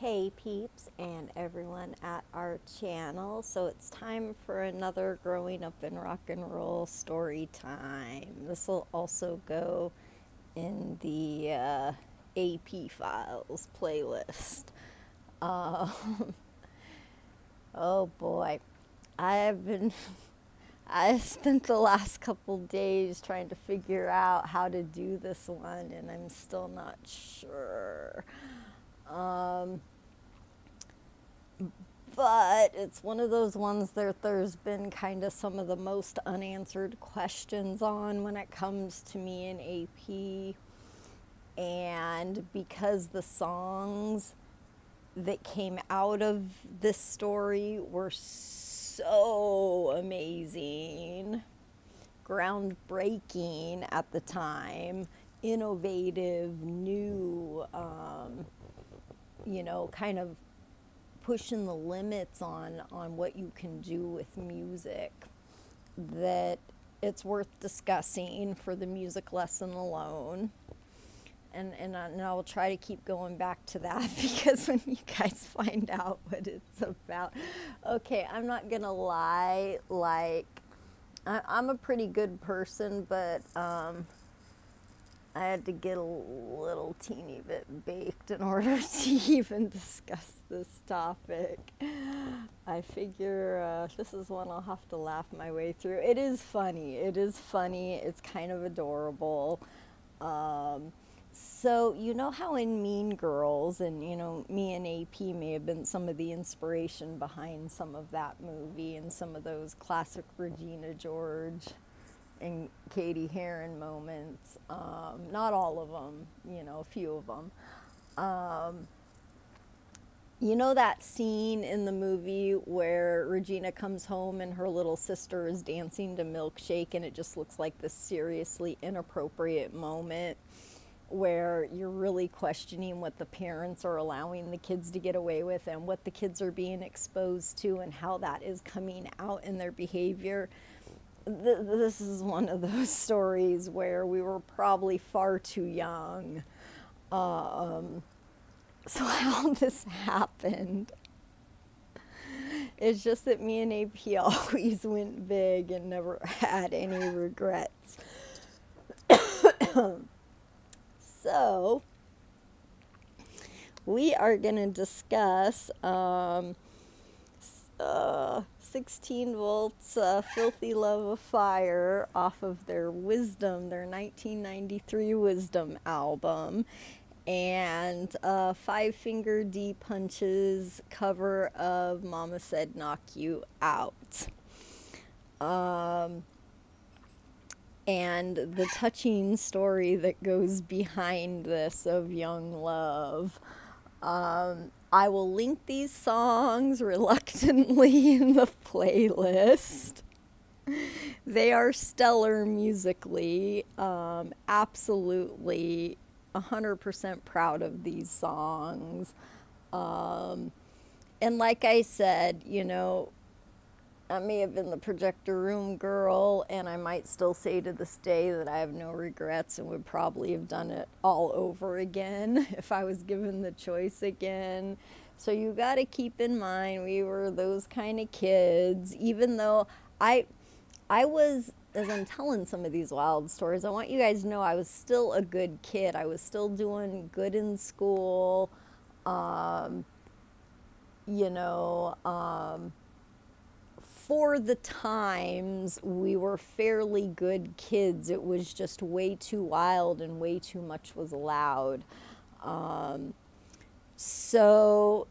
Hey peeps and everyone at our channel. So it's time for another growing up in rock and roll story time. This will also go in the uh, AP files playlist. Um, oh boy, I have been. I spent the last couple days trying to figure out how to do this one, and I'm still not sure. Um, but it's one of those ones that there's been kind of some of the most unanswered questions on when it comes to me and AP. And because the songs that came out of this story were so amazing, groundbreaking at the time, innovative, new. Um, you know, kind of pushing the limits on, on what you can do with music, that it's worth discussing for the music lesson alone. And, and, I, and I'll try to keep going back to that because when you guys find out what it's about, okay, I'm not gonna lie, like, I, I'm a pretty good person, but um, I had to get a little teeny bit baked in order to even discuss this topic. I figure uh, this is one I'll have to laugh my way through. It is funny. It is funny. It's kind of adorable. Um, so, you know how in Mean Girls, and you know, me and AP may have been some of the inspiration behind some of that movie and some of those classic Regina George and Cady Heron moments. Um, not all of them, you know, a few of them. Um, you know that scene in the movie where Regina comes home and her little sister is dancing to Milkshake, and it just looks like this seriously inappropriate moment where you're really questioning what the parents are allowing the kids to get away with and what the kids are being exposed to and how that is coming out in their behavior th- this is one of those stories where we were probably far too young. Um, so, how this happened. It's just that me and AP always went big and never had any regrets. so, we are going to discuss um, uh, 16Volt's uh, filthy love of fire off of their wisdom their 1993 wisdom album. And uh, five finger d punches cover of mama said knock you out. Um, and the touching story that goes behind this of young love um, I will link these songs reluctantly in the playlist. They are stellar musically. Um, absolutely 100% proud of these songs. Um, and like I said, you know, I may have been the projector room girl, and I might still say to this day that I have no regrets and would probably have done it all over again if I was given the choice again. So you got to keep in mind we were those kind of kids, even though I, I was as I'm telling some of these wild stories, I want you guys to know I was still a good kid. I was still doing good in school. Um, you know, um, for the times, we were fairly good kids. It was just way too wild and way too much was allowed. Um, so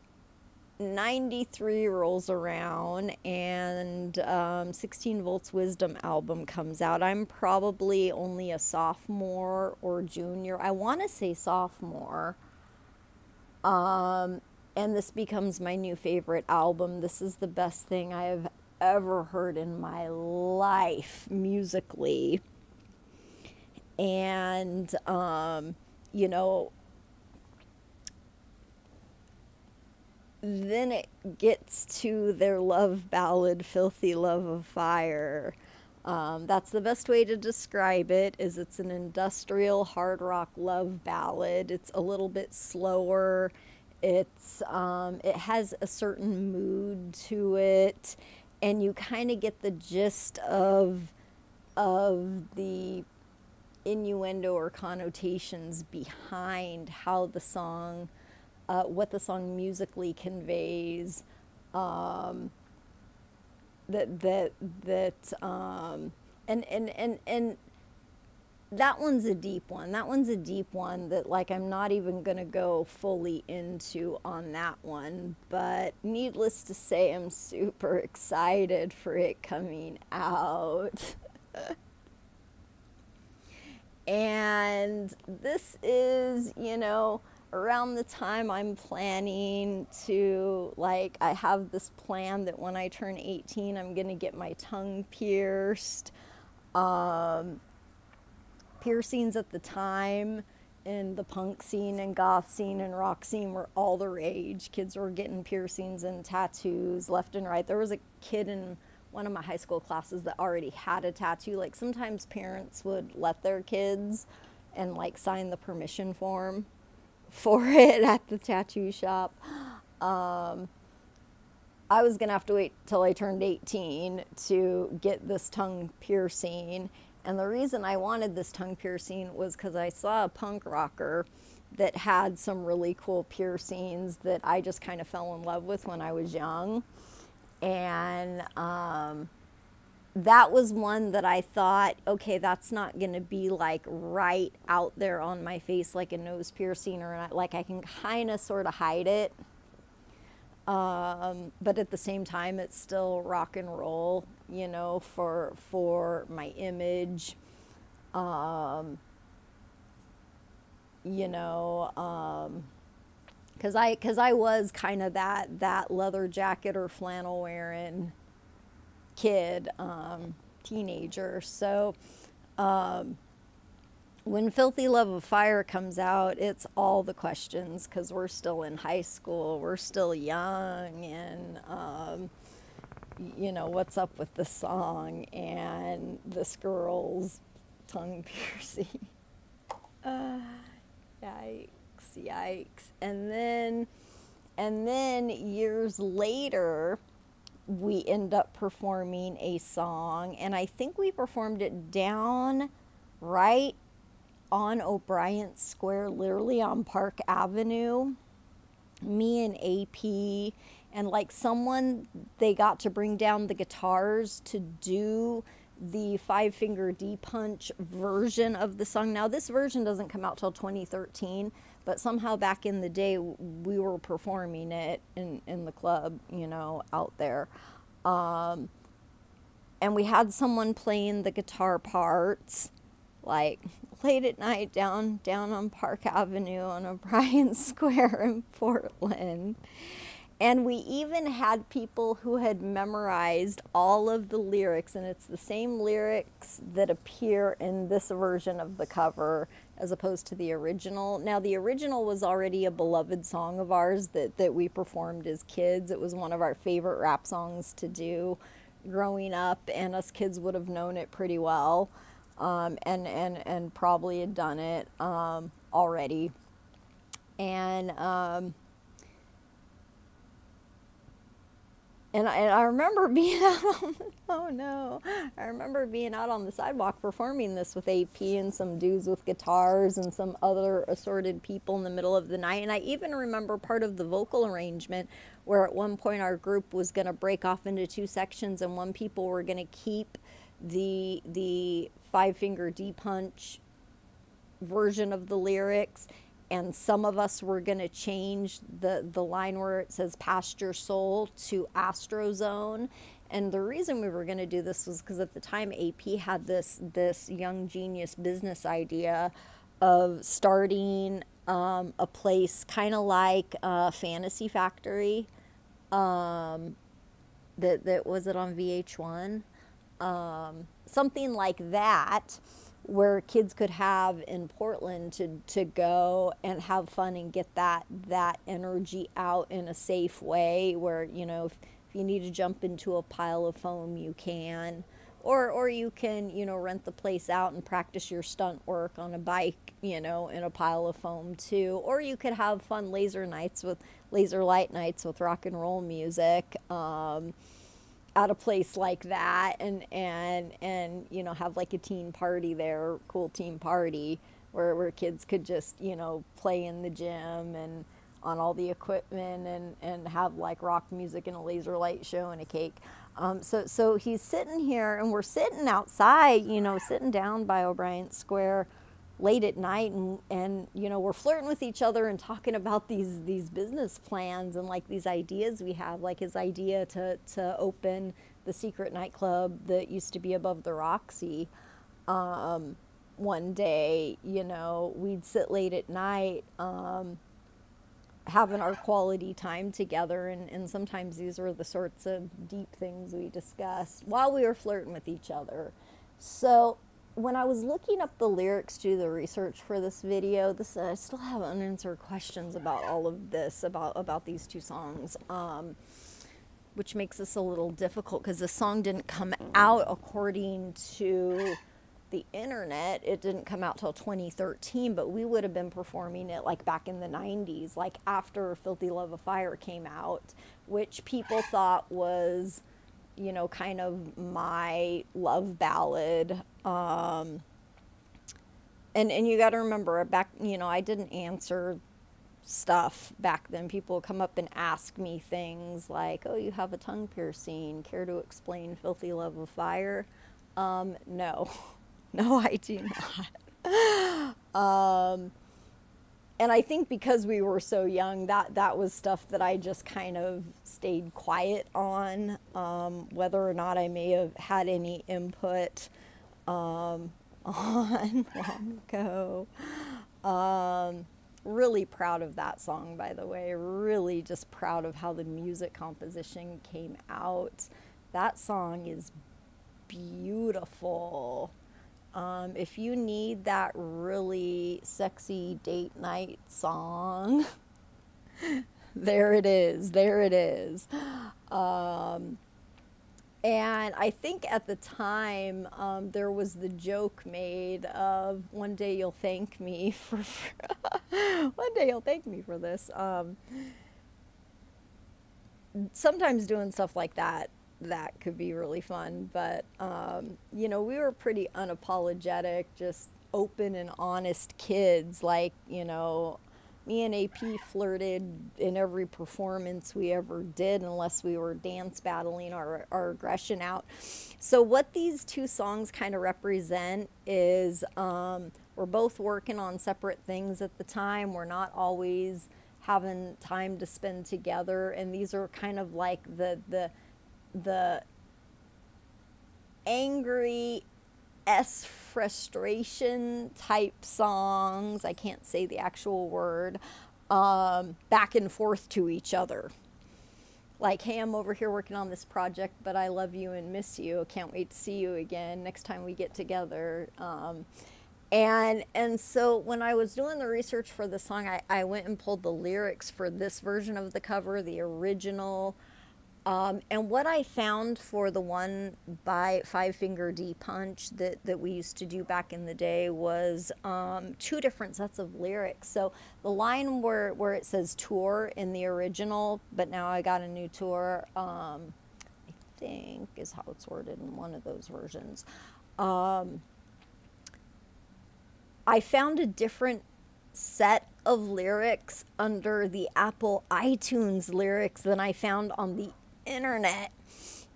93 rolls around and um, 16Volt's wisdom album comes out i'm probably only a sophomore or junior i want to say sophomore um, and this becomes my new favorite album this is the best thing i have ever heard in my life musically. And, um, you know, then it gets to their love ballad, Filthy Love of Fire. Um, that's the best way to describe it is it's an industrial hard rock love ballad. It's a little bit slower it's um, it has a certain mood to it, and you kind of get the gist of of the innuendo or connotations behind how the song, uh, what the song musically conveys. Um, that that that um, and and and and that one's a deep one. That one's a deep one that like I'm not even going to go fully into on that one, but needless to say I'm super excited for it coming out. and this is, you know, around the time I'm planning to, like, I have this plan that when I turn 18, I'm going to get my tongue pierced. Um, piercings at the time in the punk scene and goth scene and rock scene were all the rage. Kids were getting piercings and tattoos left and right. There was a kid in one of my high school classes that already had a tattoo. Like sometimes parents would let their kids and like sign the permission form for it at the tattoo shop. Um, I was gonna have to wait till I turned 18 to get this tongue piercing and the reason I wanted this tongue piercing was because I saw a punk rocker that had some really cool piercings that I just kind of fell in love with when I was young. And um, that was one that I thought, okay, that's not going to be like right out there on my face like a nose piercing or like I can kind of sort of hide it. Um, but at the same time, it's still rock and roll you know, for for my image. Um, you know, because um, I because I was kind of that that leather jacket or flannel wearing kid, um, teenager. So um, when Filthy Love of Fire comes out, it's all the questions because we're still in high school, we're still young, and um, you know, what's up with the song and this girl's tongue piercing. Uh, yikes, yikes. And then, and then years later, we end up performing a song, and I think we performed it down right on O'Bryant Square, literally on Park Avenue. Me and AP and like someone they got to bring down the guitars to do the five finger D punch version of the song. Now this version doesn't come out till 2013, but somehow back in the day we were performing it in in the club, you know, out there. Um, and we had someone playing the guitar parts like late at night down down on Park Avenue on O'Bryant Square in Portland. And we even had people who had memorized all of the lyrics, and it's the same lyrics that appear in this version of the cover as opposed to the original. Now, the original was already a beloved song of ours that, that we performed as kids. It was one of our favorite rap songs to do growing up, and us kids would have known it pretty well um, and, and, and probably had done it um, already. And um, and I, and I remember being out on, oh no, I remember being out on the sidewalk performing this with AP and some dudes with guitars and some other assorted people in the middle of the night. And I even remember part of the vocal arrangement where at one point our group was going to break off into two sections and one people were going to keep the the five finger D punch version of the lyrics and some of us were going to change the, the line where it says past your soul to astrozone. And the reason we were going to do this was because at the time ap had this this young genius business idea of starting um, a place kind of like a fantasy factory um, that, that was it on vh1 um, something like that where kids could have in Portland to, to go and have fun and get that that energy out in a safe way where you know if, if you need to jump into a pile of foam you can. Or or you can you know rent the place out and practice your stunt work on a bike you know in a pile of foam too. Or you could have fun laser nights with laser light nights with rock and roll music um, at a place like that and and and you know have like a teen party there cool teen party where where kids could just you know play in the gym and on all the equipment and and have like rock music and a laser light show and a cake. Um, so, so he's sitting here, and we're sitting outside, you know, sitting down by O'Bryant Square late at night, and, and you know, we're flirting with each other and talking about these these business plans and like these ideas we have, like his idea to to open the secret nightclub that used to be above the Roxy. Um, one day, you know, we'd sit late at night. Um, having our quality time together and, and sometimes these were the sorts of deep things we discussed while we were flirting with each other so when i was looking up the lyrics to the research for this video this i still have unanswered questions about all of this about about these two songs um, which makes this a little difficult because the song didn't come out according to the internet, it didn't come out till 2013, but we would have been performing it like back in the 90s, like after Filthy Love of Fire" came out, which people thought was, you know, kind of my love ballad. Um, and, and you got to remember back, you know, I didn't answer stuff back then. People come up and ask me things like, oh, you have a tongue piercing. Care to explain Filthy Love of Fire? Um, no. No, I do not. um, and I think because we were so young, that that was stuff that I just kind of stayed quiet on. Um, whether or not I may have had any input um, on long ago. Um, really proud of that song, by the way. Really just proud of how the music composition came out. That song is beautiful. Um, if you need that really sexy date night song, there it is. There it is. Um, and I think at the time um, there was the joke made of one day you'll thank me for, one day you'll thank me for this. Um, sometimes doing stuff like that that could be really fun. But, um, you know, we were pretty unapologetic, just open and honest kids. Like, you know, me and AP flirted in every performance we ever did, unless we were dance battling our, our aggression out. So, what these two songs kind of represent is um, we're both working on separate things at the time. We're not always having time to spend together, and these are kind of like the the the angry S frustration type songs. I can't say the actual word. Um, back and forth to each other. Like, hey, I'm over here working on this project, but I love you and miss you. Can't wait to see you again next time we get together. Um, and and so when I was doing the research for the song, I, I went and pulled the lyrics for this version of the cover, the original um, and what I found for the one by Five Finger D Punch that, that we used to do back in the day was um, two different sets of lyrics. So the line where, where it says tour in the original, but now I got a new tour, um, I think is how it's worded in one of those versions. Um, I found a different set of lyrics under the Apple iTunes lyrics than I found on the internet,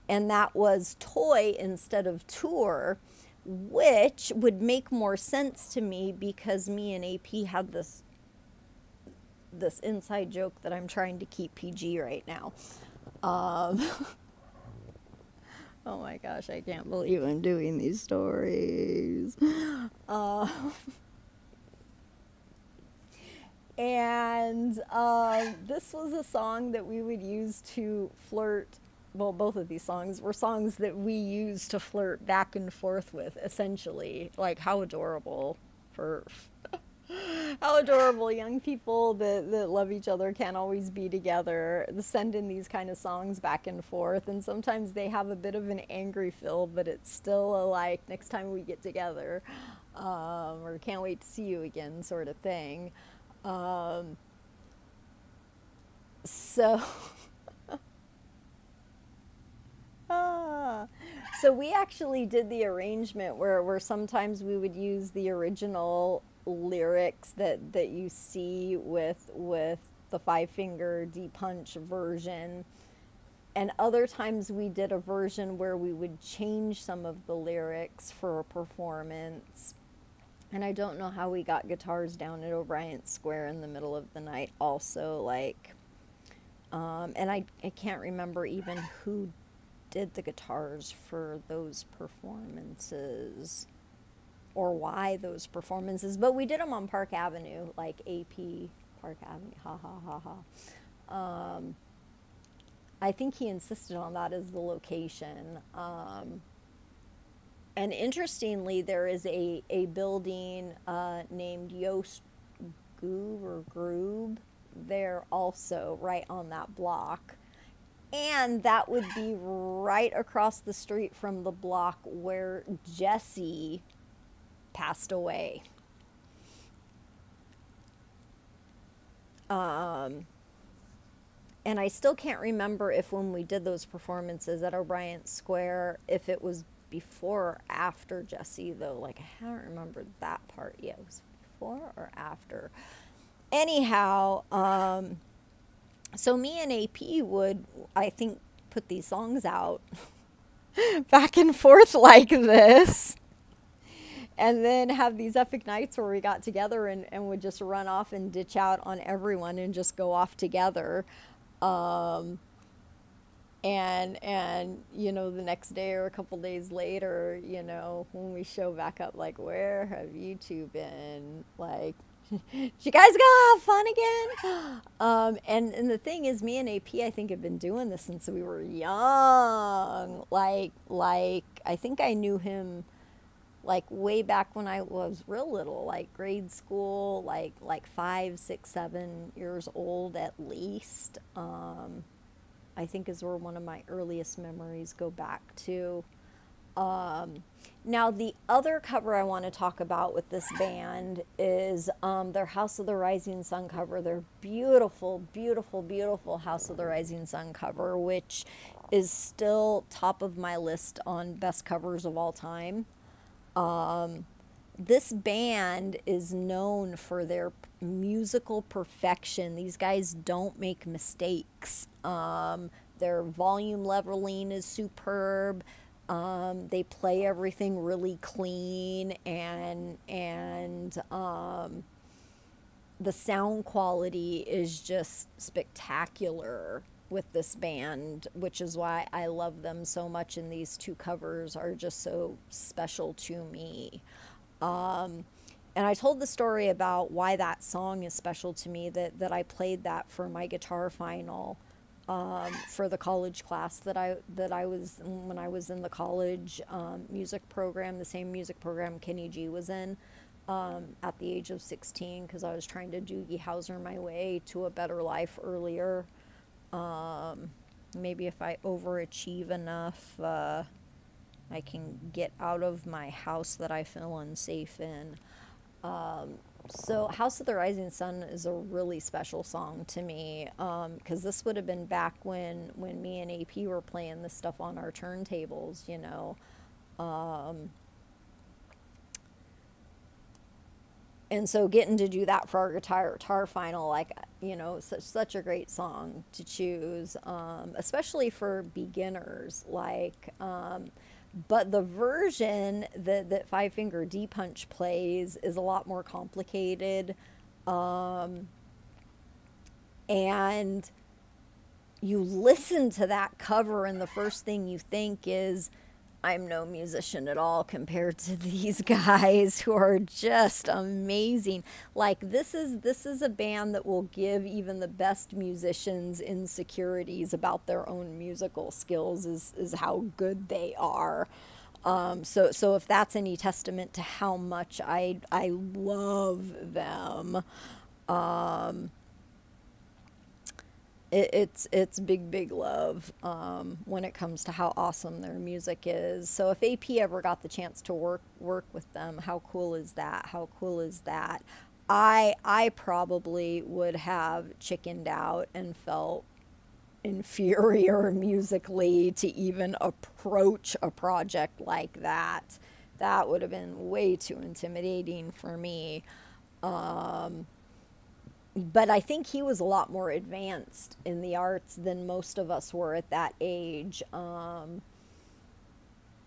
and that was toy instead of tour, which would make more sense to me because me and AP had this this inside joke that I'm trying to keep PG right now. Um, oh my gosh, I can't believe I'm doing these stories. Uh, and uh, this was a song that we would use to flirt. Well, both of these songs were songs that we used to flirt back and forth with, essentially. Like, how adorable for How adorable young people that, that love each other can't always be together, send in these kind of songs back and forth, and sometimes they have a bit of an angry feel, but it's still a like next time we get together, um, or can't wait to see you again sort of thing. Um, so. ah. So we actually did the arrangement where, where sometimes we would use the original lyrics that, that you see with with the five finger D punch version. And other times we did a version where we would change some of the lyrics for a performance. And I don't know how we got guitars down at O'Bryant Square in the middle of the night, also. Like, um, and I, I can't remember even who did the guitars for those performances or why those performances, but we did them on Park Avenue, like AP Park Avenue. Ha ha ha ha. Um, I think he insisted on that as the location. Um, and interestingly, there is a, a building uh, named Yost Goob or Groob there also, right on that block. And that would be right across the street from the block where Jesse passed away. Um, and I still can't remember if when we did those performances at O'Bryant Square, if it was before or after Jesse, though. Like, I haven't remembered that part yet. It was before or after. Anyhow, um, so me and AP would, I think, put these songs out back and forth like this and then have these epic nights where we got together and, and would just run off and ditch out on everyone and just go off together um, and and you know the next day or a couple days later you know when we show back up like where have you two been like you guys gonna have fun again? Um, and, and the thing is, me and AP, I think, have been doing this since we were young. Like, like I think I knew him like way back when I was real little, like grade school, like like five, six, seven years old at least. Um, I think is where one of my earliest memories go back to. Um, now, the other cover I want to talk about with this band is um, their House of the Rising Sun cover. Their beautiful, beautiful, beautiful House of the Rising Sun cover, which is still top of my list on best covers of all time. Um, this band is known for their musical perfection. These guys don't make mistakes. Um, their volume leveling is superb. Um, they play everything really clean and and um, the sound quality is just spectacular with this band, which is why I love them so much. And these two covers are just so special to me. Um, and I told the story about why that song is special to me. That that I played that for my guitar final um, for the college class that I that I was when I was in the college um, music program, the same music program Kenny G was in um, at the age of 16 because I was trying to Doogie Howser my way to a better life earlier. Um, maybe if I overachieve enough, uh, I can get out of my house that I feel unsafe in. Um, so House of the Rising Sun is a really special song to me because um, this would have been back when when me and AP were playing this stuff on our turntables, you know. Um, and so getting to do that for our guitar guitar final, like you know, such such a great song to choose, um, especially for beginners, like. But the version that, that Five Finger D Punch plays is a lot more complicated. Um, and you listen to that cover, and the first thing you think is, I'm no musician at all compared to these guys who are just amazing. Like this is this is a band that will give even the best musicians insecurities about their own musical skills is is how good they are. Um, so, so if that's any testament to how much I I love them, um, it, it's it's big big love um, when it comes to how awesome their music is. So if AP ever got the chance to work work with them, how cool is that? How cool is that? I I probably would have chickened out and felt inferior musically to even approach a project like that. That would have been way too intimidating for me. Um, but I think he was a lot more advanced in the arts than most of us were at that age. Um,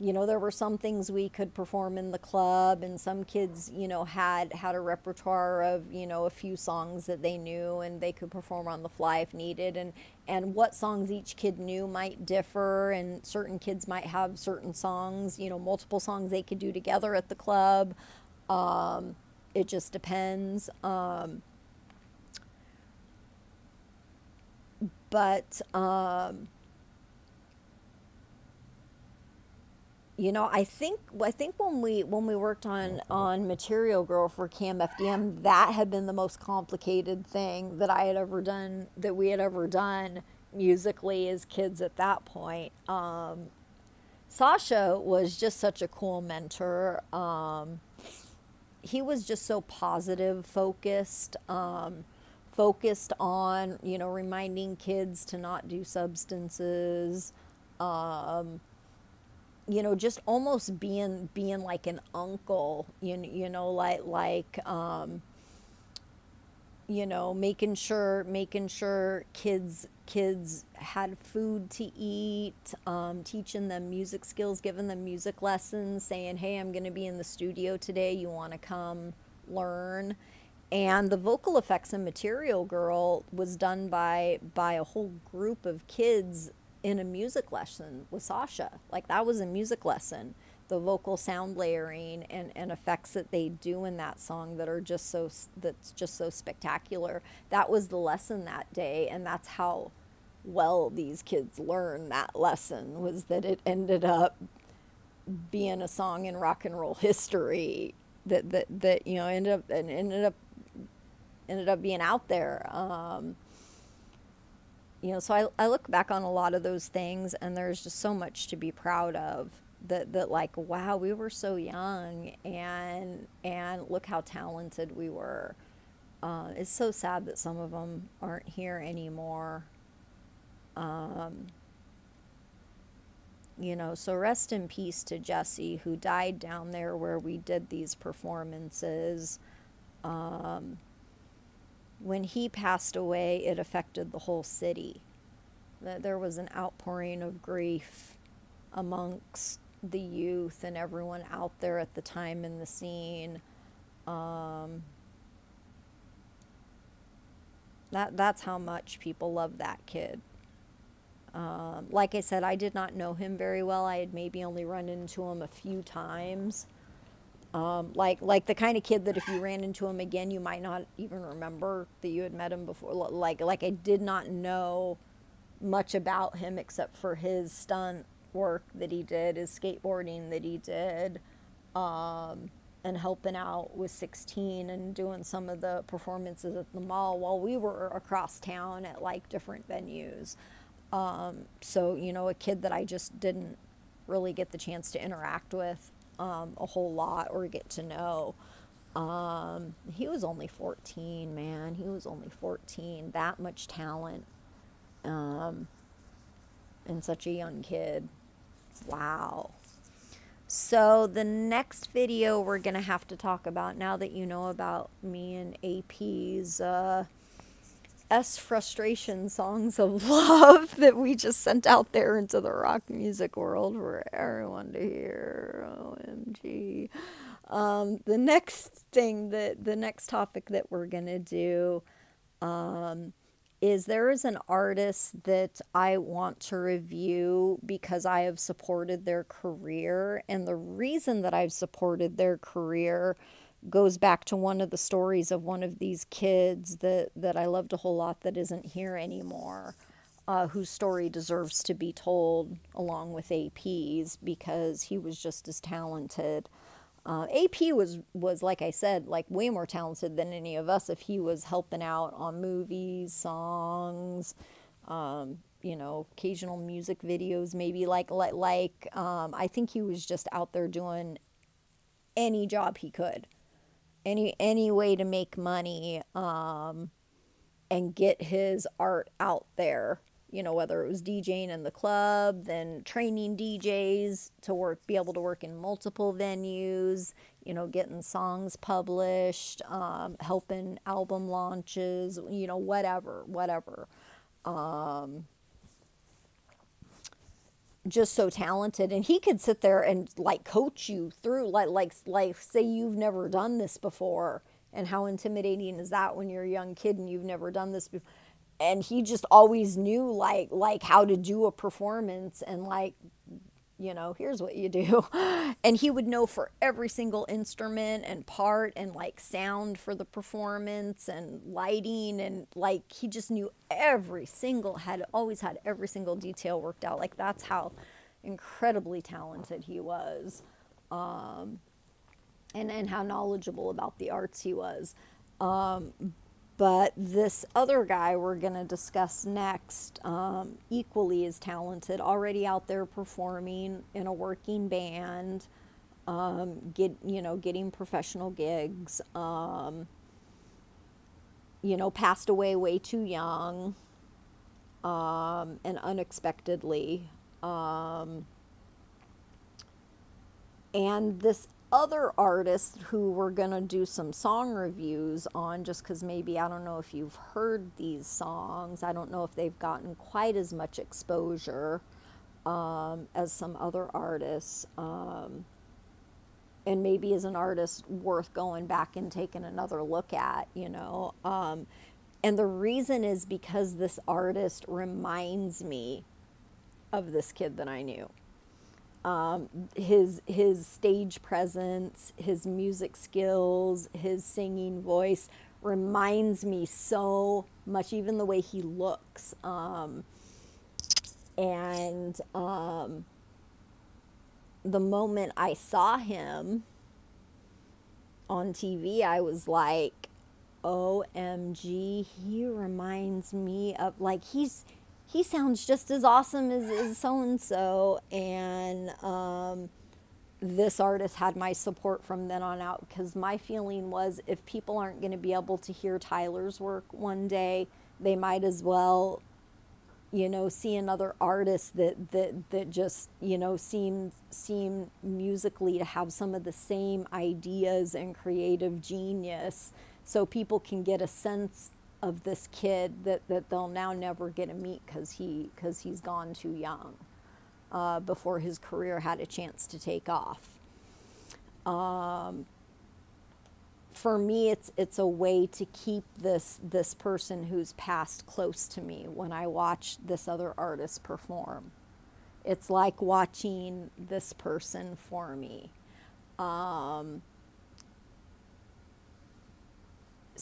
you know, there were some things we could perform in the club, and some kids, you know, had had a repertoire of, you know, a few songs that they knew, and they could perform on the fly if needed. And and what songs each kid knew might differ, and certain kids might have certain songs, you know, multiple songs they could do together at the club. Um, it just depends. Um, but um, you know i think i think when we when we worked on on material girl for cam fdm that had been the most complicated thing that i had ever done that we had ever done musically as kids at that point. Um, sasha was just such a cool mentor. Um, he was just so positive focused um, focused on you know reminding kids to not do substances um, you know just almost being being like an uncle you, you know like like um, you know making sure making sure kids kids had food to eat um, teaching them music skills giving them music lessons saying hey i'm going to be in the studio today. You want to come learn and the vocal effects in material girl was done by by a whole group of kids in a music lesson with Sasha. Like that was a music lesson. The vocal sound layering and, and effects that they do in that song that are just so that's just so spectacular. That was the lesson that day, and that's how well these kids learned that lesson. Was that it ended up being a song in rock and roll history that that that you know ended up and ended up ended up being out there. Um, you know, so I, I look back on a lot of those things and there's just so much to be proud of that, that like, wow, we were so young and, and look how talented we were. Uh, it's so sad that some of them aren't here anymore. Um, you know, so rest in peace to Jesse, who died down there where we did these performances. Um, when he passed away, it affected the whole city. There was an outpouring of grief amongst the youth and everyone out there at the time in the scene. Um, that that's how much people love that kid. Um, like I said, I did not know him very well. I had maybe only run into him a few times. Um, like like the kind of kid that if you ran into him again, you might not even remember that you had met him before. Like like I did not know much about him except for his stunt work that he did, his skateboarding that he did, um, and helping out with 16 and doing some of the performances at the mall while we were across town at like different venues. Um, so you know, a kid that I just didn't really get the chance to interact with um, a whole lot or get to know. Um, he was only 14, man. He was only 14. That much talent um, in such a young kid. Wow. So the next video we're going to have to talk about, now that you know about me and AP's uh, S frustration songs of love that we just sent out there into the rock music world for everyone to hear. OMG. Um, the next thing that the next topic that we're going to do um, is there is an artist that I want to review because I have supported their career. And the reason that I've supported their career goes back to one of the stories of one of these kids that, that I loved a whole lot that isn't here anymore. uh, whose story deserves to be told along with AP's because he was just as talented. Uh, AP was was like I said, like way more talented than any of us. If he was helping out on movies, songs, um, you know, occasional music videos, maybe like like like um, I think he was just out there doing any job he could, any any way to make money um, and get his art out there you know, whether it was DJing in the club, then training DJs to work, be able to work in multiple venues, you know, getting songs published, um, helping album launches, you know, whatever, whatever. Um, just so talented and he could sit there and like coach you through like like like say you've never done this before and how intimidating is that when you're a young kid and you've never done this before? And he just always knew like like how to do a performance and like you know here's what you do. And he would know for every single instrument and part and like sound for the performance and lighting and like he just knew every single had always had every single detail worked out. Like that's how incredibly talented he was um, and and how knowledgeable about the arts he was. Um, but this other guy we're going to discuss next, um, equally as talented, already out there performing in a working band, um, get you know getting professional gigs. Um, you know, passed away way too young, um, and unexpectedly. Um, and this other artists who we're going to do some song reviews on just because maybe I don't know if you've heard these songs. I don't know if they've gotten quite as much exposure um, as some other artists. Um, and maybe as an artist worth going back and taking another look at, you know. Um, and the reason is because this artist reminds me of this kid that I knew um, his his stage presence, his music skills, his singing voice reminds me so much. Even the way he looks, um, and um, the moment I saw him on TV, I was like, "OMG!" He reminds me of like he's he sounds just as awesome as so and so. And um, this artist had my support from then on out because my feeling was if people aren't going to be able to hear Tyler's work one day, they might as well, you know, see another artist that that that just you know seems seem musically to have some of the same ideas and creative genius, so people can get a sense of this kid that, that they'll now never get to meet because he, cause he's gone too young uh, before his career had a chance to take off. Um, for me, it's, it's a way to keep this, this person who's passed close to me when I watch this other artist perform. It's like watching this person for me. Um,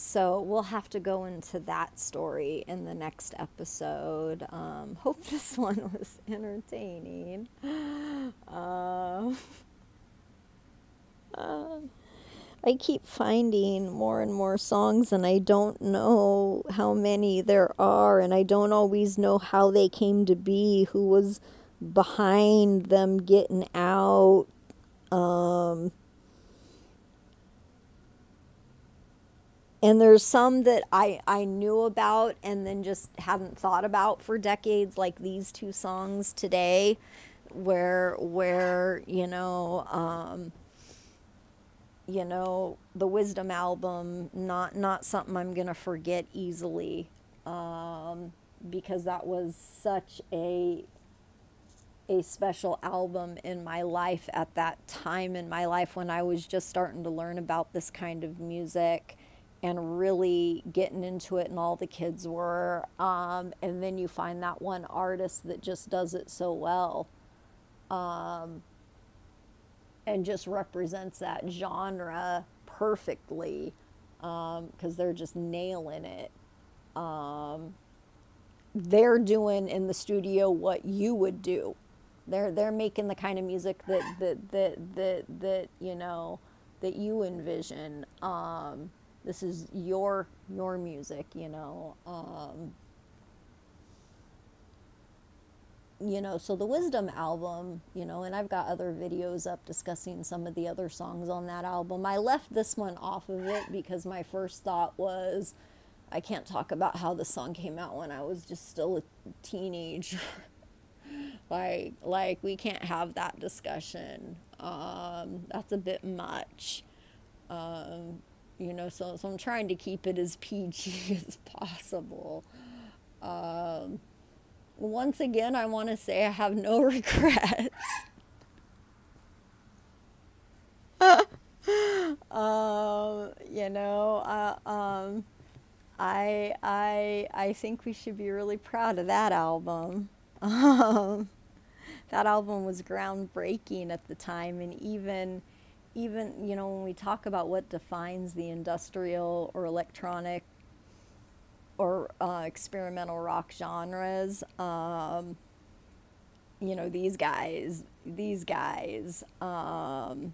so we'll have to go into that story in the next episode. Um, hope this one was entertaining. Uh, uh, I keep finding more and more songs, and I don't know how many there are, and I don't always know how they came to be, who was behind them getting out. Um, and there's some that I, I knew about and then just hadn't thought about for decades like these two songs today where where you know um, you know the wisdom album not not something i'm gonna forget easily um, because that was such a a special album in my life at that time in my life when i was just starting to learn about this kind of music and really getting into it, and all the kids were. Um, and then you find that one artist that just does it so well um, and just represents that genre perfectly because um, they're just nailing it. Um, they're doing in the studio what you would do. They're they're making the kind of music that that that that, that you know that you envision. Um, this is your your music, you know. Um, you know, so the Wisdom album, you know, and I've got other videos up discussing some of the other songs on that album. I left this one off of it because my first thought was I can't talk about how the song came out when I was just still a teenager like like we can't have that discussion. Um, that's a bit much. Um, you know, so so I'm trying to keep it as PG as possible. Um, once again, I want to say I have no regrets. um, you know, uh, um, I, I, I think we should be really proud of that album. Um, that album was groundbreaking at the time, and even, even you know, when we talk about what defines the industrial or electronic or uh, experimental rock genres. Um, you know, these guys, these guys, um,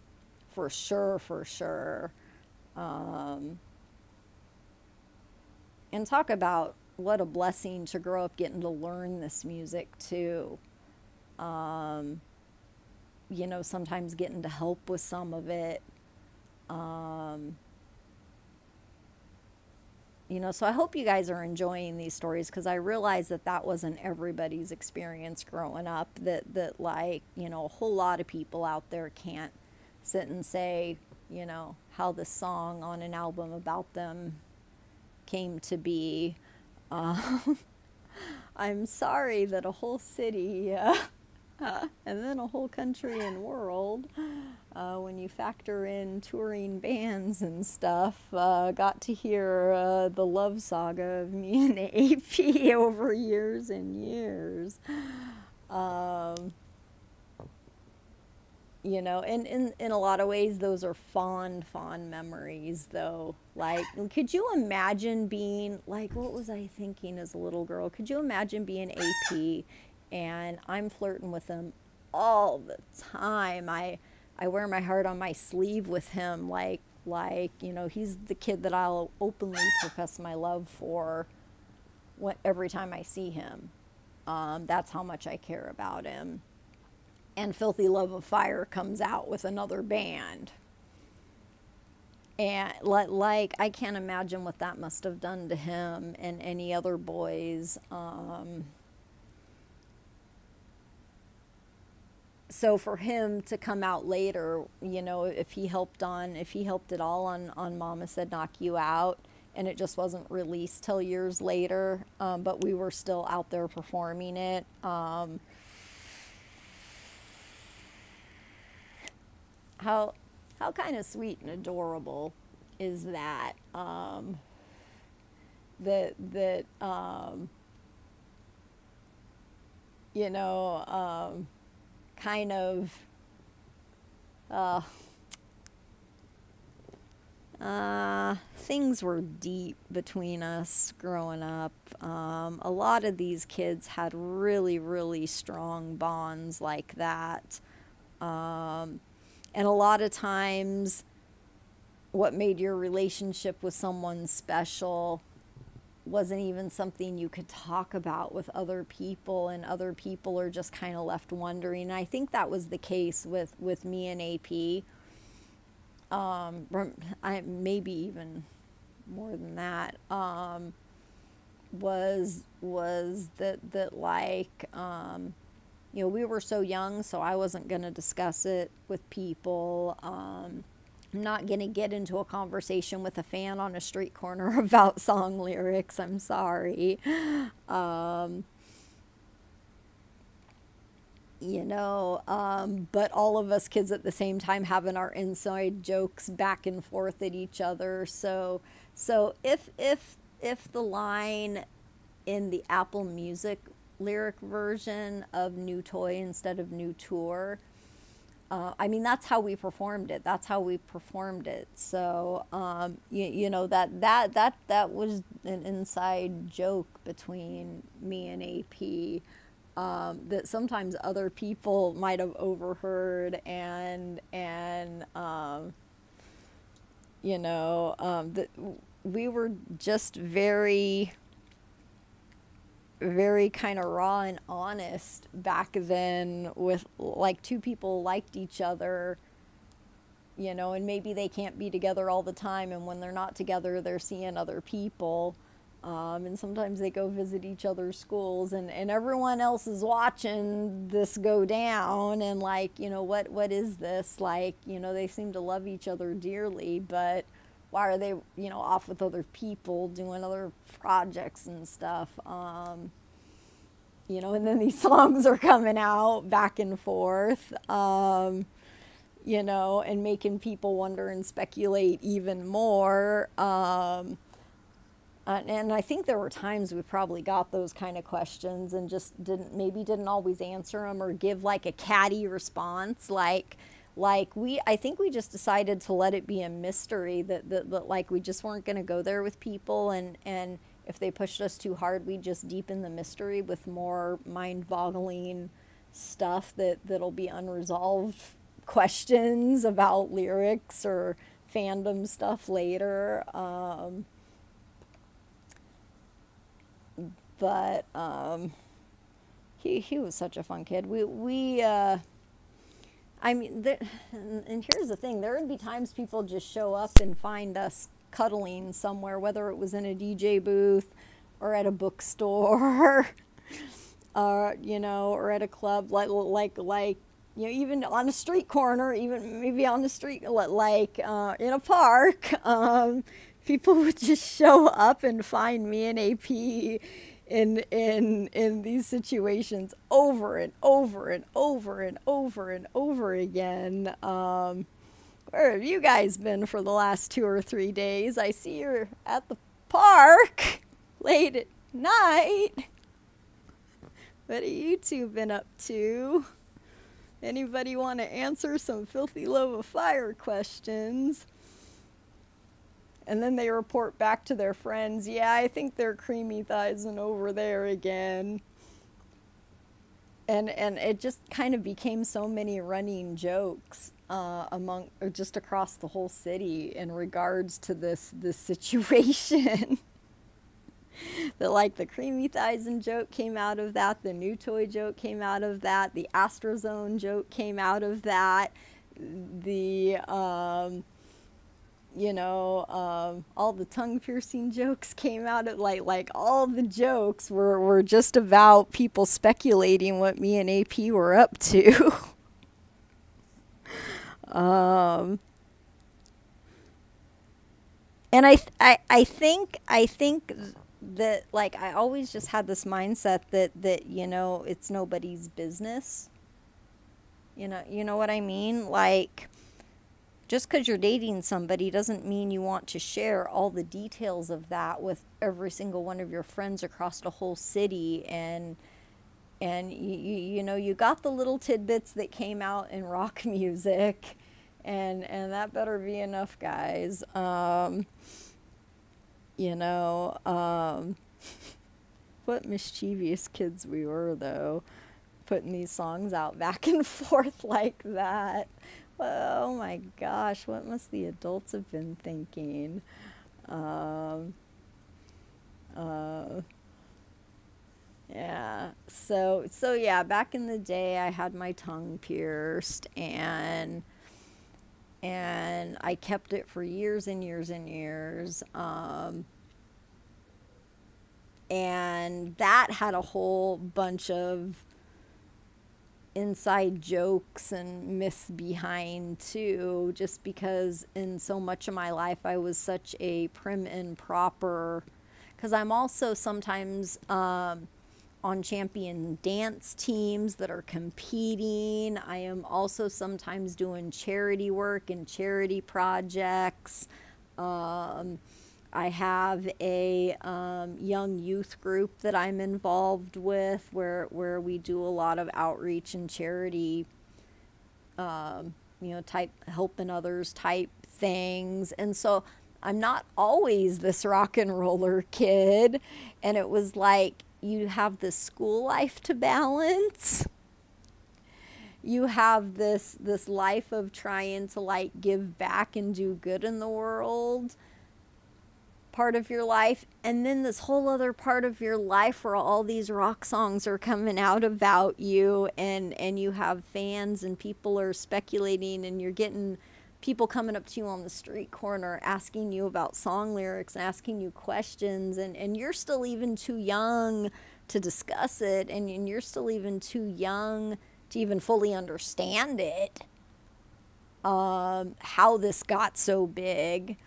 for sure, for sure. Um, and talk about what a blessing to grow up getting to learn this music too. Um, you know, sometimes getting to help with some of it. Um, you know so i hope you guys are enjoying these stories because i realize that that wasn't everybody's experience growing up that that like you know a whole lot of people out there can't sit and say you know how the song on an album about them came to be um, i'm sorry that a whole city uh, and then a whole country and world uh, when you factor in touring bands and stuff. Uh, got to hear uh, the love saga of me and AP over years and years. Um, you know, and in, in a lot of ways, those are fond, fond memories, though. Like, could you imagine being, like, what was I thinking as a little girl? Could you imagine being AP and I'm flirting with him all the time? I, I wear my heart on my sleeve with him like like you know he's the kid that I'll openly profess my love for when, every time I see him. Um, that's how much I care about him. And Filthy Love of Fire comes out with another band. And like, I can't imagine what that must have done to him and any other boys. Um, so for him to come out later, you know, if he helped on, if he helped at all on, on Mama Said Knock You Out, and it just wasn't released till years later, um, but we were still out there performing it. Um, how, how kind of sweet and adorable is that? Um, that, that, um, you know, um, kind of uh, uh, things were deep between us growing up. Um, a lot of these kids had really, really strong bonds like that. Um, and a lot of times, what made your relationship with someone special wasn't even something you could talk about with other people and other people are just kind of left wondering. And i think that was the case with with me and ap um i maybe even more than that um was was that that like um you know we were so young so i wasn't going to discuss it with people um I'm not going to get into a conversation with a fan on a street corner about song lyrics. I'm sorry. Um, you know, um, but all of us kids at the same time having our inside jokes back and forth at each other. So, so if if if the line in the Apple Music lyric version of New Toy instead of New Tour uh, I mean, that's how we performed it. That's how we performed it. So, um, you, you know, that, that, that, that was an inside joke between me and AP um, that sometimes other people might have overheard and, and, um, you know, um, that we were just very, very kind of raw and honest back then with like two people liked each other you know and maybe they can't be together all the time and when they're not together they're seeing other people. Um, and sometimes they go visit each other's schools and, and everyone else is watching this go down and like you know what what is this? Like you know they seem to love each other dearly but why are they you know off with other people doing other projects and stuff? Um, you know and then these songs are coming out back and forth um, you know and making people wonder and speculate even more um, and, I think there were times we probably got those kind of questions and just didn't maybe didn't always answer them or give like a catty response like like we i think we just decided to let it be a mystery that, that, that like we just weren't going to go there with people. And and if they pushed us too hard we'd just deepen the mystery with more mind-boggling stuff that that'll be unresolved questions about lyrics or fandom stuff later. Um, but um, he he was such a fun kid. We we uh, I mean, there, and here's the thing there would be times people just show up and find us cuddling somewhere, whether it was in a DJ booth or at a bookstore, uh, you know, or at a club, like, like, like, you know, even on a street corner, even maybe on the street, like uh, in a park, um, people would just show up and find me and AP in in in these situations over and over and over and over and over again. Um, where have you guys been for the last two or three days? I see you're at the park late at night. What have you two been up to? Anybody want to answer some filthy love of fire questions? And then they report back to their friends, yeah, I think they're creamy thighs and over there again. And, and it just kind of became so many running jokes uh, among just across the whole city in regards to this this situation. that like the creamy thighs and joke came out of that, the new toy joke came out of that, the Astrozone joke came out of that, the um, you know, um, all the tongue piercing jokes came out of like like all the jokes were, were just about people speculating what me and AP were up to. um, and I, I I think I think that like I always just had this mindset that that you know it's nobody's business. You know you know what I mean like just because you're dating somebody doesn't mean you want to share all the details of that with every single one of your friends across the whole city and and you, you, know you got the little tidbits that came out in rock music and and that better be enough guys. Um, you know um, what mischievous kids we were though putting these songs out back and forth like that oh my gosh, what must the adults have been thinking? Um, uh, yeah. So so yeah, back in the day I had my tongue pierced and and I kept it for years and years and years. Um, and that had a whole bunch of inside jokes and myths behind too, just because in so much of my life I was such a prim and proper. Because I'm also sometimes um, on champion dance teams that are competing. I am also sometimes doing charity work and charity projects. Um, I have a um, young youth group that I'm involved with where, where we do a lot of outreach and charity um, you know, type helping others type things. And so I'm not always this rock and roller kid. And it was like you have this school life to balance. You have this this life of trying to like give back and do good in the world part of your life and then this whole other part of your life where all these rock songs are coming out about you and and you have fans and people are speculating and you're getting people coming up to you on the street corner asking you about song lyrics and asking you questions and and you're still even too young to discuss it and, and you're still even too young to even fully understand it um, how this got so big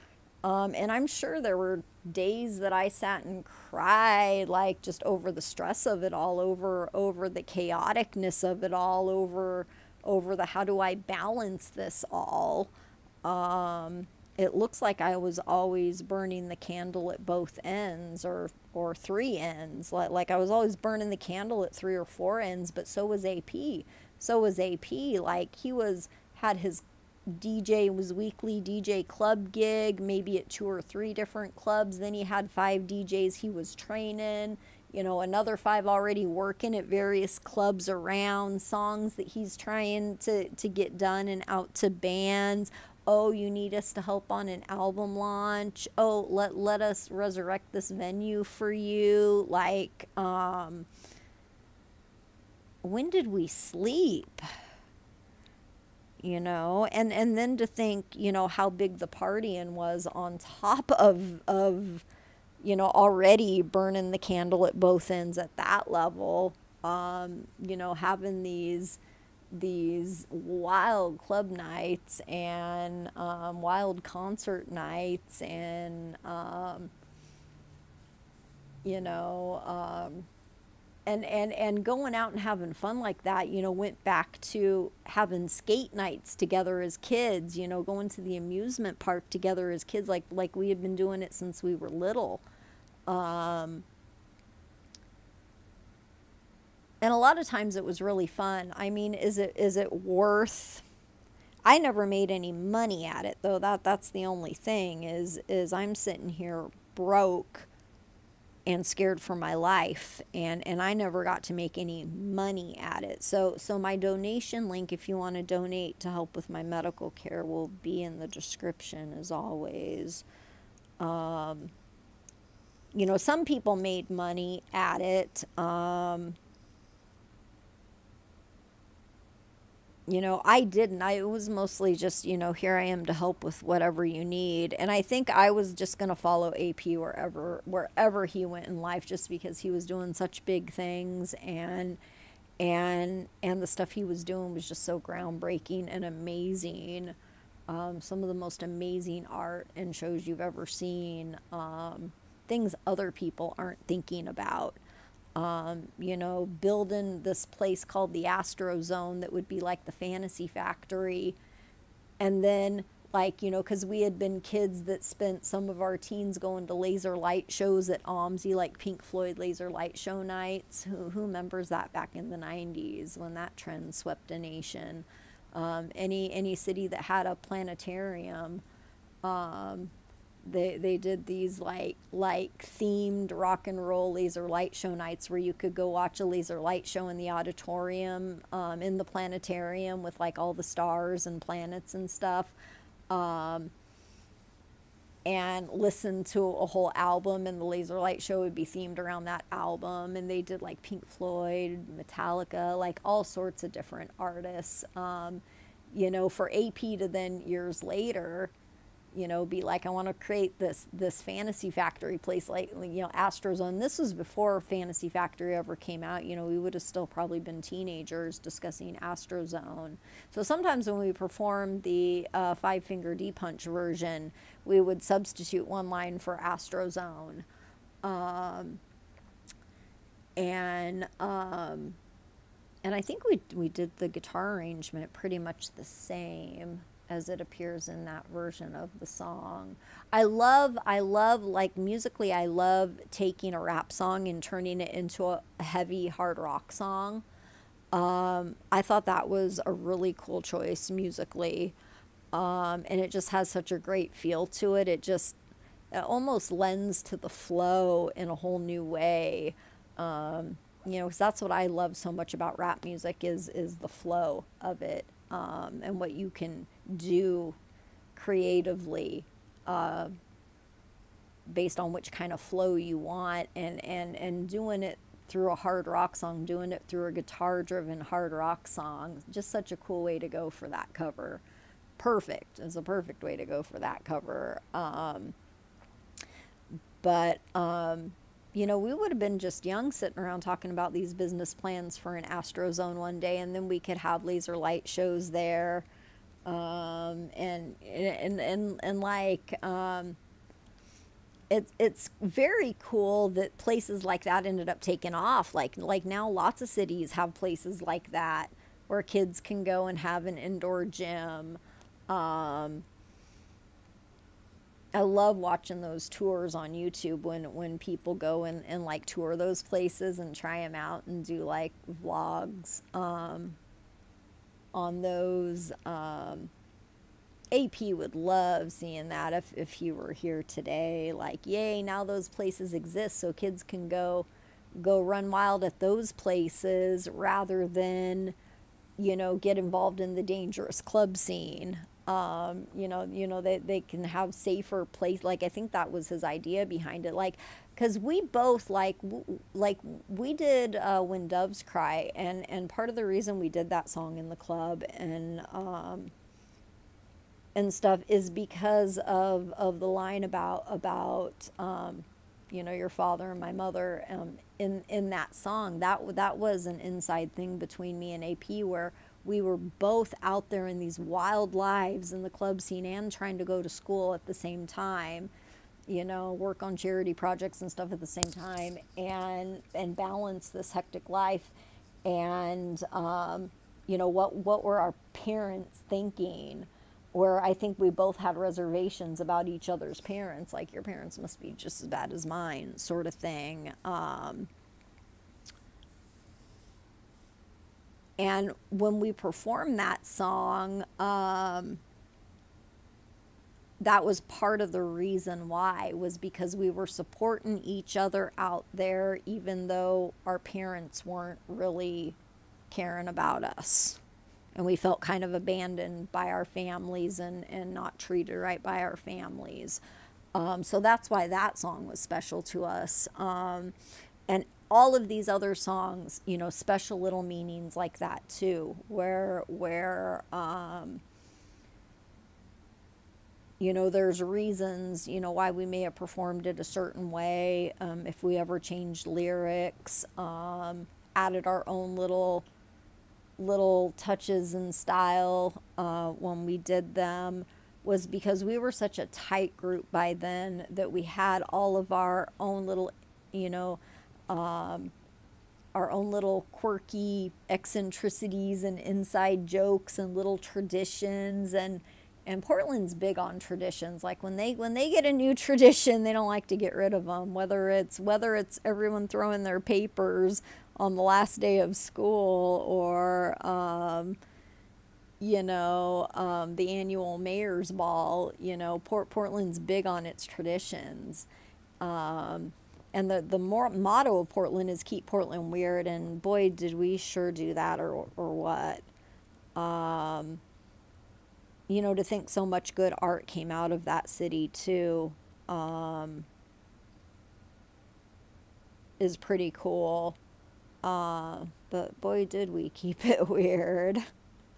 um, and I'm sure there were days that I sat and cried, like just over the stress of it all, over over the chaoticness of it all, over over the how do I balance this all. Um, it looks like I was always burning the candle at both ends, or or three ends. Like like I was always burning the candle at three or four ends. But so was AP. So was AP. Like he was had his DJ was weekly DJ club gig, maybe at two or three different clubs. Then he had five DJs he was training, you know, another five already working at various clubs around, songs that he's trying to, to get done and out to bands. Oh, you need us to help on an album launch. Oh, let let us resurrect this venue for you. Like, um, when did we sleep? You know? And and then to think you know how big the partying was on top of of you know already burning the candle at both ends at that level um, you know having these these wild club nights and um, wild concert nights and um, you know um, and and and going out and having fun like that you know went back to having skate nights together as kids you know going to the amusement park together as kids like like we had been doing it since we were little. Um, and a lot of times it was really fun. I mean is it is it worth i never made any money at it though. That that's the only thing is is i'm sitting here broke and scared for my life and and I never got to make any money at it. So so my donation link if you want to donate to help with my medical care will be in the description as always. Um, you know, some people made money at it. Um, you know, I didn't. I was mostly just, you know, here I am to help with whatever you need. And I think I was just going to follow AP wherever wherever he went in life just because he was doing such big things and and and the stuff he was doing was just so groundbreaking and amazing. Um, some of the most amazing art and shows you've ever seen. Um, things other people aren't thinking about um, you know, building this place called the Astro Zone that would be like the fantasy factory. And then, like, you know, because we had been kids that spent some of our teens going to laser light shows at OMSI, like Pink Floyd laser light show nights. Who, who remembers that back in the 90s when that trend swept a nation? Um, any, any city that had a planetarium. Um, they they did these like like themed rock and roll laser light show nights where you could go watch a laser light show in the auditorium um, in the planetarium with like all the stars and planets and stuff um, and listen to a whole album and the laser light show would be themed around that album and they did like pink floyd metallica like all sorts of different artists um, you know for ap to then years later you know, be like, I want to create this this fantasy factory place like you know Astrozone. This was before Fantasy Factory ever came out. You know, we would have still probably been teenagers discussing Astrozone. So sometimes when we performed the uh, Five Finger D Punch version, we would substitute one line for Astrozone, um, and um, and I think we we did the guitar arrangement pretty much the same as it appears in that version of the song. I love, I love, like musically, I love taking a rap song and turning it into a heavy hard rock song. Um, I thought that was a really cool choice musically. Um, and it just has such a great feel to it. It just it almost lends to the flow in a whole new way. Um, you know, because that's what I love so much about rap music is is the flow of it um, and what you can do creatively uh, based on which kind of flow you want and, and, and doing it through a hard rock song, doing it through a guitar driven hard rock song. Just such a cool way to go for that cover. Perfect. It's a perfect way to go for that cover. Um, but, um, you know, we would have been just young sitting around talking about these business plans for an Astrozone one day, and then we could have laser light shows there. Um, and, and, and, and like, um, it's it's very cool that places like that ended up taking off. Like like now, lots of cities have places like that where kids can go and have an indoor gym. Um, I love watching those tours on YouTube when when people go and, and like tour those places and try them out and do like vlogs um, on those. Um, AP would love seeing that if, if he were here today. Like, yay, now those places exist so kids can go go run wild at those places rather than, you know, get involved in the dangerous club scene. Um, you know, you know, they, they can have safer place. Like, I think that was his idea behind it. Like, because we both like like we did uh, when doves cry and and part of the reason we did that song in the club and um, and stuff is because of of the line about about um, you know your father and my mother um, in in that song that that was an inside thing between me and AP where we were both out there in these wild lives in the club scene and trying to go to school at the same time you know work on charity projects and stuff at the same time and and balance this hectic life and um, you know what what were our parents thinking where I think we both had reservations about each other's parents, like your parents must be just as bad as mine, sort of thing. Um, and when we performed that song, um, that was part of the reason why was because we were supporting each other out there, even though our parents weren't really caring about us and we felt kind of abandoned by our families and, and not treated right by our families. Um, so that's why that song was special to us. Um, and all of these other songs, you know, special little meanings like that too, where where um, you know there's reasons you know why we may have performed it a certain way. Um, if we ever changed lyrics, um, added our own little little touches and style uh, when we did them was because we were such a tight group by then that we had all of our own little, you know, um, our own little quirky eccentricities and inside jokes and little traditions and and Portland's big on traditions. Like when they when they get a new tradition, they don't like to get rid of them. Whether it's whether it's everyone throwing their papers on the last day of school or, um, you know, um, the annual mayor's ball. You know, Port Portland's big on its traditions. Um, and the, the more motto of Portland is keep Portland weird. And boy, did we sure do that or, or what. Um, you know, to think so much good art came out of that city too um, is pretty cool. Uh, but boy, did we keep it weird.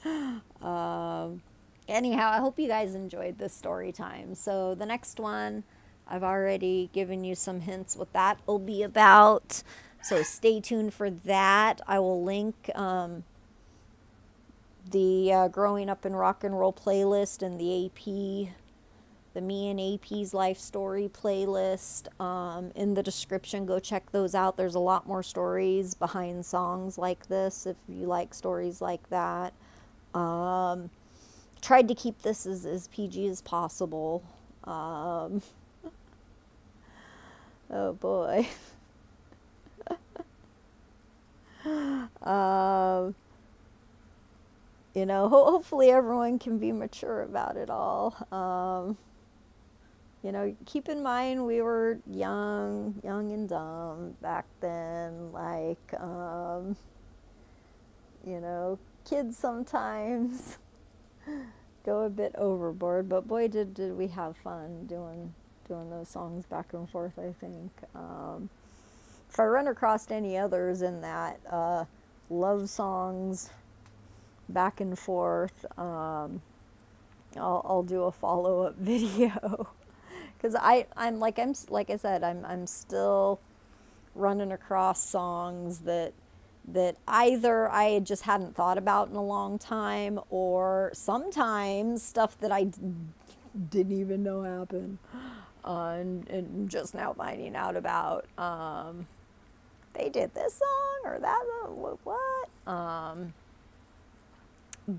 um, anyhow, I hope you guys enjoyed this story time. So the next one, I've already given you some hints what that will be about. So stay tuned for that. I will link um, the uh, Growing Up in Rock and Roll playlist and the AP the Me and AP's Life Story playlist um, in the description. Go check those out. There's a lot more stories behind songs like this if you like stories like that. Um, tried to keep this as, as PG as possible. Um, oh boy. uh, you know, ho- hopefully everyone can be mature about it all. Um, you know, keep in mind we were young, young and dumb back then. Like, um, you know, kids sometimes go a bit overboard, but boy, did did we have fun doing doing those songs back and forth. I think. Um, if I run across any others in that uh, love songs back and forth, um, I'll, I'll do a follow up video because I I'm like I'm like I said I'm I'm still running across songs that that either I just hadn't thought about in a long time or sometimes stuff that I d- didn't even know happened uh, and, and, just now finding out about. Um, they did this song or that what? Um,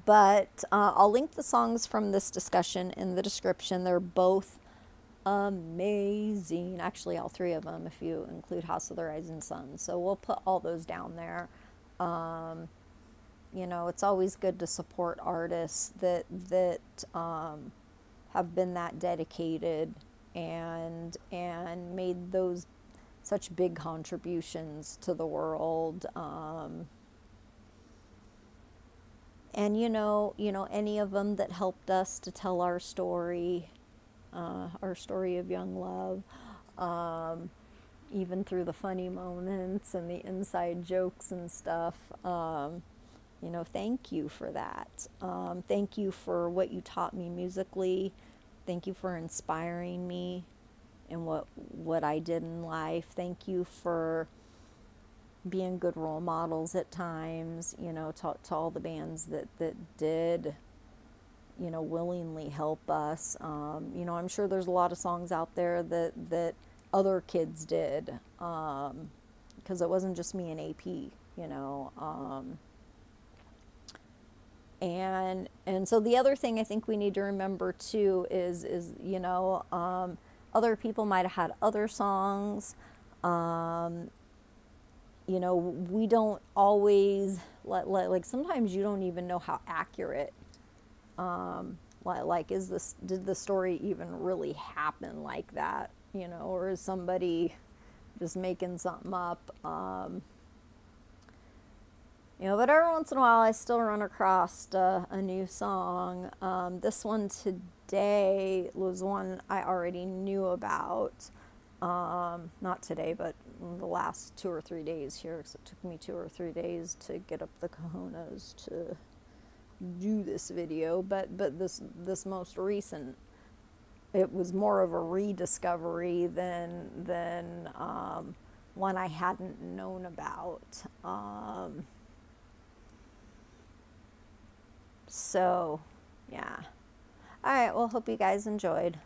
but uh, i'll link the songs from this discussion in the description. They're both amazing. Actually all three of them if you include house of the rising sun. So we'll put all those down there. Um, you know it's always good to support artists that that um, have been that dedicated and and made those such big contributions to the world. Um, and you know, you know, any of them that helped us to tell our story, uh, our story of young love, um, even through the funny moments and the inside jokes and stuff. Um, you know, thank you for that. Um, thank you for what you taught me musically. Thank you for inspiring me and what what I did in life. Thank you for being good role models at times, you know, to, to all the bands that, that did, you know, willingly help us. Um, you know, I'm sure there's a lot of songs out there that, that other kids did because um, it wasn't just me and AP, you know. Um, and and so the other thing I think we need to remember too is is you know um, other people might have had other songs. Um, you know, we don't always let, let, like sometimes you don't even know how accurate. Um, like, is this did the story even really happen like that? You know, or is somebody just making something up? Um, you know, but every once in a while I still run across uh, a new song. Um, this one today was one I already knew about. Um, not today, but the last two or three days here, because it took me two or three days to get up the cojones to do this video. But but this this most recent, it was more of a rediscovery than than um, one I hadn't known about. Um, So, yeah. All right, well, hope you guys enjoyed.